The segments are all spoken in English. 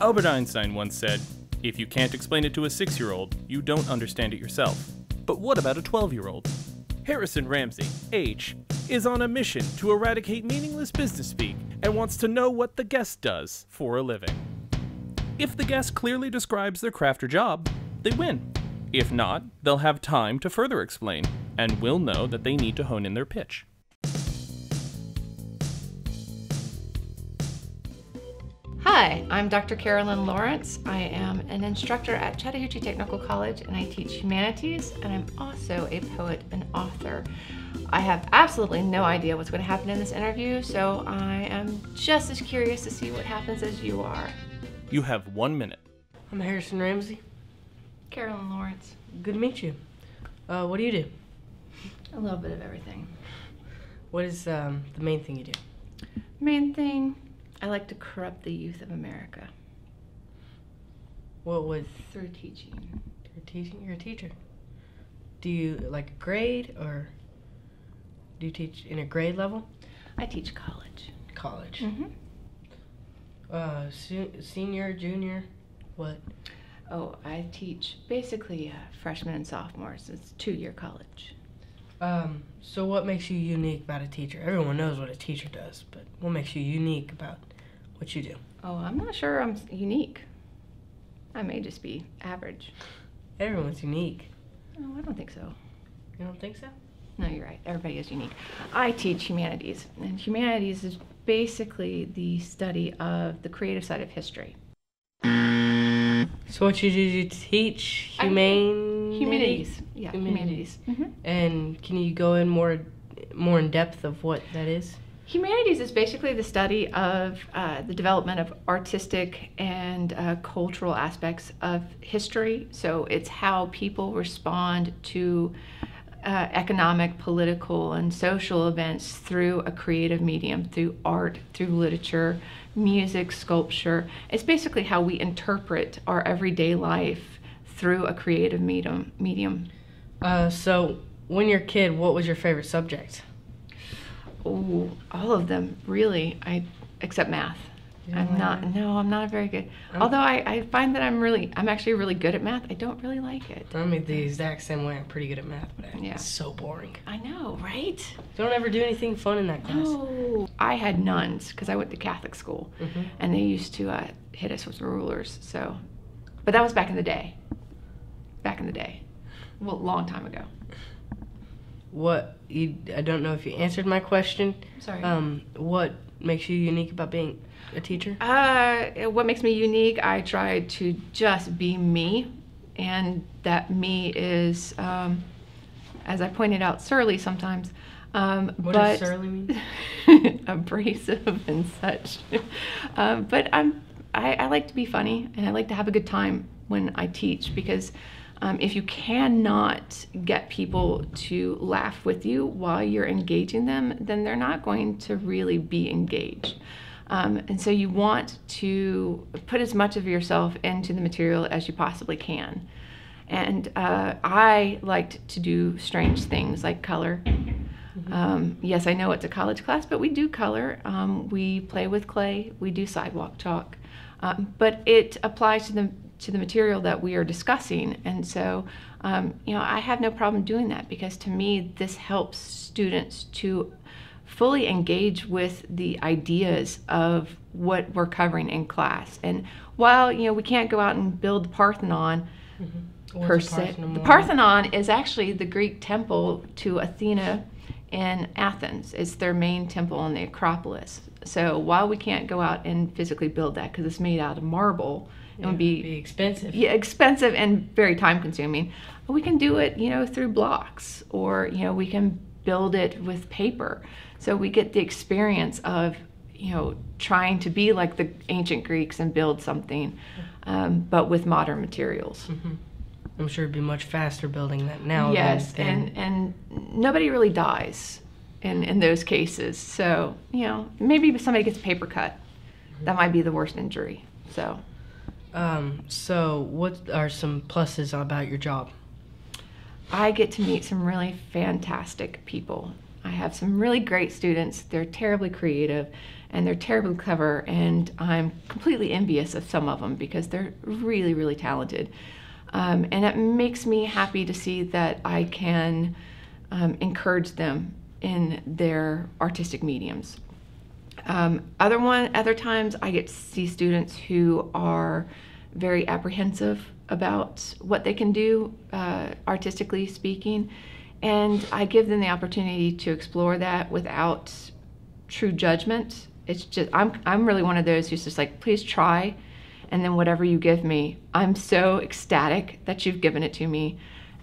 Albert Einstein once said, If you can't explain it to a six year old, you don't understand it yourself. But what about a 12 year old? Harrison Ramsey, H, is on a mission to eradicate meaningless business speak and wants to know what the guest does for a living. If the guest clearly describes their craft or job, they win. If not, they'll have time to further explain and will know that they need to hone in their pitch. Hi, I'm Dr. Carolyn Lawrence. I am an instructor at Chattahoochee Technical College and I teach humanities, and I'm also a poet and author. I have absolutely no idea what's going to happen in this interview, so I am just as curious to see what happens as you are. You have one minute. I'm Harrison Ramsey. Carolyn Lawrence. Good to meet you. Uh, what do you do? A little bit of everything. What is um, the main thing you do? Main thing, I like to corrupt the youth of America What was through teaching. your teaching? You're a teacher. Do you like a grade or do you teach in a grade level? I teach college. College. Mm-hmm. Uh, se- senior, junior, what? Oh, I teach basically uh, freshmen and sophomores. It's two-year college. Um, so what makes you unique about a teacher? Everyone knows what a teacher does, but what makes you unique about what you do? Oh, I'm not sure I'm unique. I may just be average. Everyone's unique. Oh, I don't think so. You don't think so? No, you're right. Everybody is unique. I teach humanities, and humanities is basically the study of the creative side of history. So what you do you teach I- Humanities. Yeah, Humanities. humanities. hmm And can you go in more more in depth of what that is? Humanities is basically the study of uh, the development of artistic and uh, cultural aspects of history. So it's how people respond to uh, economic, political, and social events through a creative medium, through art, through literature, music, sculpture. It's basically how we interpret our everyday life through a creative medium. medium. Uh, so when you're a kid, what was your favorite subject? Oh, all of them, really. I except math. I'm not. No, I'm not very good. I'm- Although I, I find that I'm really, I'm actually really good at math. I don't really like it. I'm the exact same way. I'm pretty good at math, but I- Yeah. it's so boring. I know, right? Don't ever do anything fun in that class. Oh, I had nuns because I went to Catholic school, Mhm. and they used to uh, hit us with rulers. So, but that was back in the day. Back in the day, well, a long time ago. What you? I don't know if you answered my question. Sorry. Um, what makes you unique about being a teacher? Uh, what makes me unique? I try to just be me, and that me is, um, as I pointed out, surly sometimes. Um, What but does surly mean? abrasive and such. um, but I'm, I, I like to be funny, and I like to have a good time when I teach because. Um, if you cannot get people to laugh with you while you're engaging them, then they're not going to really be engaged. Um, and so you want to put as much of yourself into the material as you possibly can. And uh, I liked to do strange things like color. Um, yes, I know it's a college class, but we do color. Um, we play with clay. We do sidewalk chalk. Um, but it applies to the to the material that we are discussing, and so um, you know I have no problem doing that because to me this helps students to fully engage with the ideas of what we're covering in class. And while you know we can't go out and build the Parthenon What's per se, Parthenon? the Parthenon is actually the Greek temple to Athena in Athens. It's their main temple on the Acropolis. So while we can't go out and physically build that because it's made out of marble, it would be be expensive. yeah, expensive and very time consuming. We can do it, you know, through blocks or, you know, we can build it with paper. So we get the experience of, you know, trying to be like the ancient Greeks and build something, um, but with modern materials. Mm-hmm. I'm sure it'd be much faster building that now. yes, than, than and and nobody really dies in in those cases. So, you know, maybe somebody gets a paper cut. That might be the worst injury. So, Um, so what are some pluses about your job? I get to meet some really fantastic people. I have some really great students. They're terribly creative and they're terribly clever, and I'm completely envious of some of them because they're really, really talented. Um, and it makes me happy to see that I can um, encourage them in their artistic mediums. Um, other one, other times I get to see students who are very apprehensive about what they can do, uh, artistically speaking, and I give them the opportunity to explore that without true judgment. It's just I'm I'm really one of those who's just like, please try, and then whatever you give me, I'm so ecstatic that you've given it to me,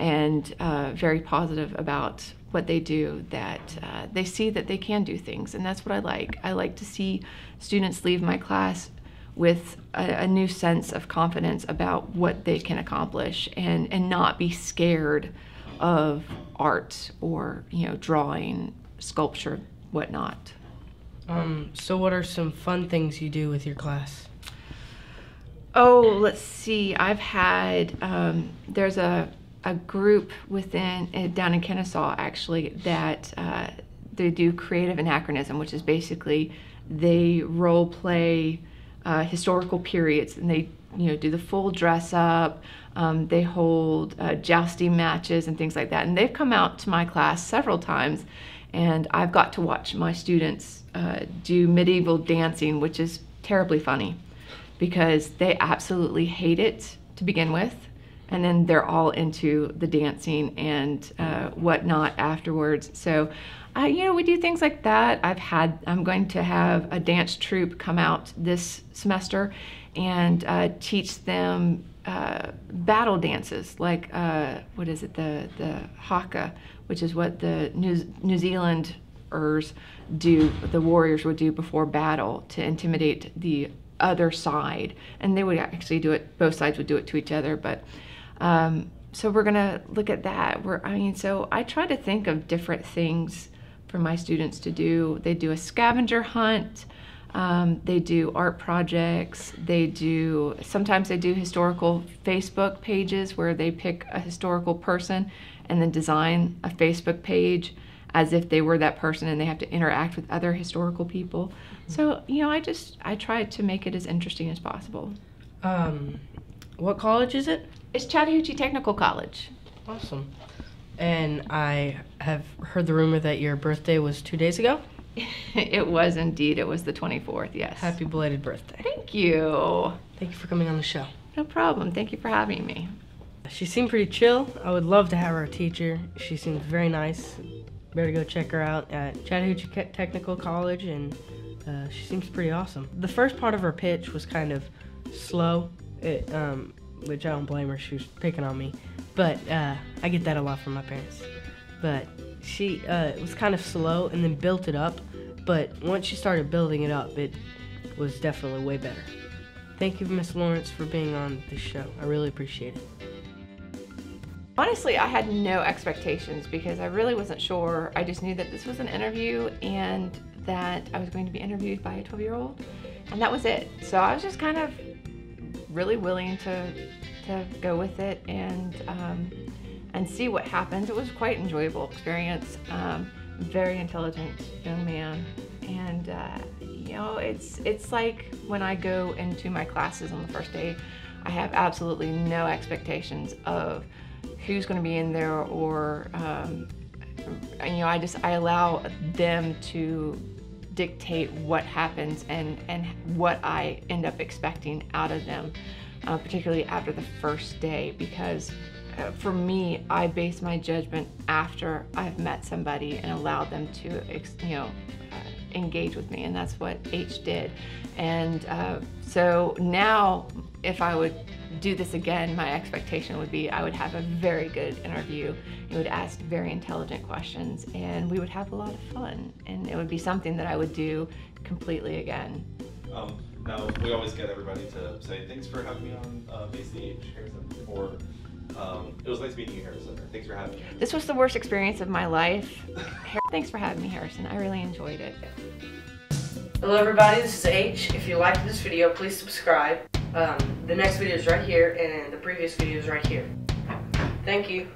and uh, very positive about what they do that uh, they see that they can do things and that's what i like. I like to see students leave my class with a, a, new sense of confidence about what they can accomplish and, and not be scared of art or you know drawing sculpture whatnot. Um, so what are some fun things you do with your class? Oh let's see. I've had um, there's a a group within uh, down in Kennesaw actually that uh, they do creative anachronism, which is basically they role play uh, historical periods and they you know do the full dress up. Um, they hold uh, jousting matches and things like that, and they've come out to my class several times, and I've got to watch my students uh, do medieval dancing, which is terribly funny because they absolutely hate it to begin with and then they're all into the dancing and uh, whatnot afterwards. So, uh, you know, we do things like that. I've had, I'm going to have a dance troupe come out this semester and uh, teach them uh, battle dances, like uh, what is it, the the haka, which is what the New New Zealanders do, the warriors would do before battle to intimidate the other side, and they would actually do it. Both sides would do it to each other, but um, so we're gonna look at that. We're, I mean, so I try to think of different things for my students to do. They do a scavenger hunt. Um, they do art projects. They do sometimes they do historical Facebook pages where they pick a historical person and then design a Facebook page as if they were that person and they have to interact with other historical people. Mm-hmm. So you know, I just I try to make it as interesting as possible. Um, what college is it? It's Chattahoochee Technical College. Awesome. And I have heard the rumor that your birthday was two days ago. it was indeed. It was the 24th, yes. Happy belated birthday. Thank you. Thank you for coming on the show. No problem. Thank you for having me. She seemed pretty chill. I would love to have her a teacher. She seems very nice. Better go check her out at Chattahoochee Technical College, and uh, she seems pretty awesome. The first part of her pitch was kind of slow. It, um, which I don't blame her. She was picking on me, but uh, I get that a lot from my parents. But she uh, was kind of slow and then built it up. But once she started building it up, it was definitely way better. Thank you, Miss Lawrence, for being on this show. I really appreciate it. Honestly, I had no expectations because I really wasn't sure. I just knew that this was an interview and that I was going to be interviewed by a 12 year old, and that was it. So I was just kind of really willing to to go with it and um, and see what happens. It was quite enjoyable experience. Um, very intelligent young man, and uh, you know, it's it's like when I go into my classes on the first day, I have absolutely no expectations of who's going to be in there or um, you know, I just I allow them to dictate what happens and, and what I end up expecting out of them, uh, particularly after the first day, because uh, for me, I base my judgment after I've met somebody and allowed them to, you know, uh, engage with me, and that's what H did. And uh, so now, if I would do this again, my expectation would be I would have a very good interview. He would ask very intelligent questions, and we would have a lot of fun. And it would be something that I would do completely again. Um, now, we always get everybody to say thanks for having me on uh, Face the H, Harrison, or um, it was nice meeting you, Harrison. Thanks for having me. This was the worst experience of my life. thanks for having me, Harrison. I really enjoyed it. Hello everybody, this is H. If you liked this video, please subscribe. Um, the next video is right here, and the previous video is right here. Thank you.